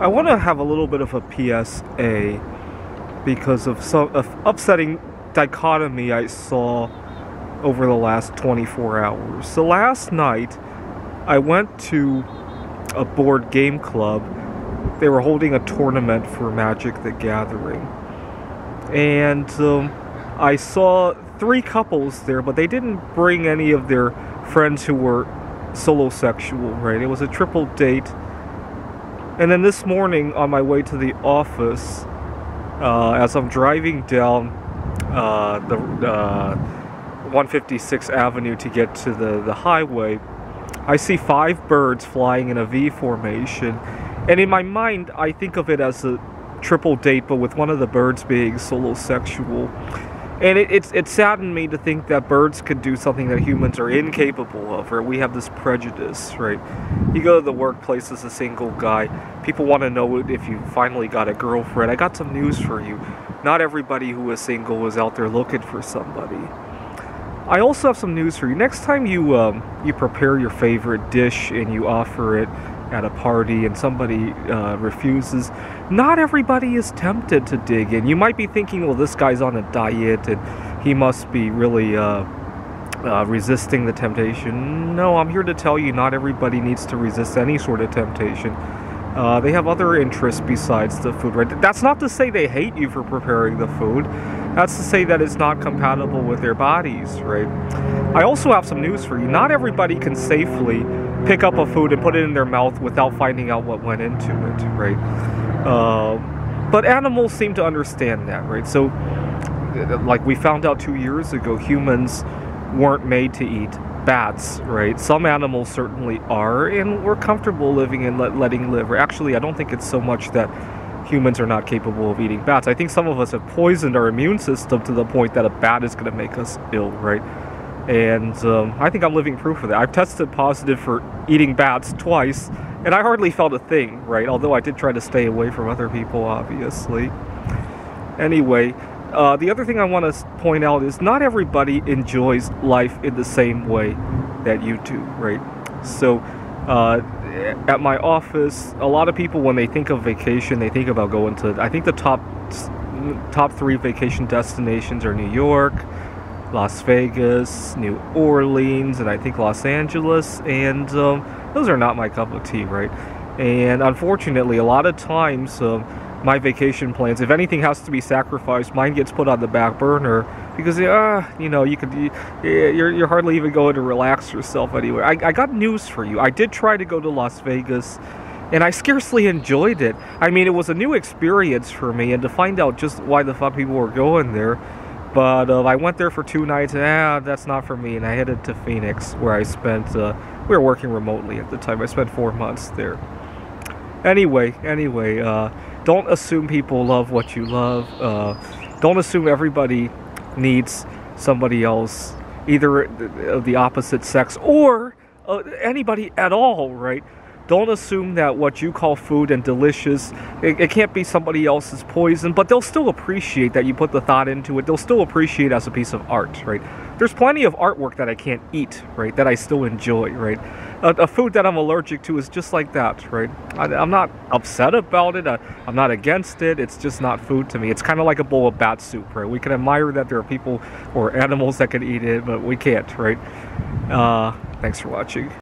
I want to have a little bit of a PSA because of some of upsetting dichotomy I saw over the last 24 hours. So last night, I went to a board game club. They were holding a tournament for Magic the Gathering. And um, I saw three couples there, but they didn't bring any of their friends who were solo sexual, right? It was a triple date. And then this morning, on my way to the office, uh, as I'm driving down uh, the uh, 156 Avenue to get to the, the highway, I see five birds flying in a V formation. And in my mind, I think of it as a triple date, but with one of the birds being solo sexual. And it, it's it saddened me to think that birds could do something that humans are incapable of, or we have this prejudice, right? You go to the workplace as a single guy, people want to know if you finally got a girlfriend. I got some news for you. Not everybody who is single is out there looking for somebody. I also have some news for you. Next time you um, you prepare your favorite dish and you offer it at a party and somebody uh, refuses, not everybody is tempted to dig in. You might be thinking, well, this guy's on a diet and he must be really uh, uh, resisting the temptation. No, I'm here to tell you, not everybody needs to resist any sort of temptation. Uh, they have other interests besides the food, right? That's not to say they hate you for preparing the food. That's to say that it's not compatible with their bodies, right? I also have some news for you. Not everybody can safely pick up a food and put it in their mouth without finding out what went into it, right? Uh, but animals seem to understand that, right? So, like we found out two years ago, humans weren't made to eat bats, right? Some animals certainly are, and we're comfortable living and let, letting live. Actually, I don't think it's so much that humans are not capable of eating bats. I think some of us have poisoned our immune system to the point that a bat is going to make us ill, right? And um, I think I'm living proof of that. I've tested positive for eating bats twice, and I hardly felt a thing, right? Although I did try to stay away from other people, obviously. Anyway, uh, the other thing I want to point out is not everybody enjoys life in the same way that you do, right? So, uh, at my office, a lot of people, when they think of vacation, they think about going to. I think the top top three vacation destinations are New York, Las Vegas, New Orleans, and I think Los Angeles. And um, those are not my cup of tea, right? And unfortunately, a lot of times, um, my vacation plans, if anything has to be sacrificed, mine gets put on the back burner because, uh, you know, you could, you, you're, you're hardly even going to relax yourself anywhere. I, I got news for you. I did try to go to Las Vegas and I scarcely enjoyed it. I mean, it was a new experience for me, and to find out just why the fuck people were going there but uh, I went there for two nights, and ah, that's not for me. And I headed to Phoenix, where I spent. Uh, we were working remotely at the time. I spent four months there. Anyway, anyway, uh, don't assume people love what you love. Uh, don't assume everybody needs somebody else, either of the opposite sex or uh, anybody at all. Right? Don't assume that what you call food and delicious, it, it, can't be somebody else's poison, but they'll still appreciate that you put the thought into it. They'll still appreciate as a piece of art, right? There's plenty of artwork that I can't eat, right? That I still enjoy, right? A, a food that I'm allergic to is just like that, right? I, am not upset about it. I, I'm not against it. It's just not food to me. It's kind of like a bowl of bat soup, right? We can admire that there are people or animals that can eat it, but we can't, right? Uh, thanks for watching.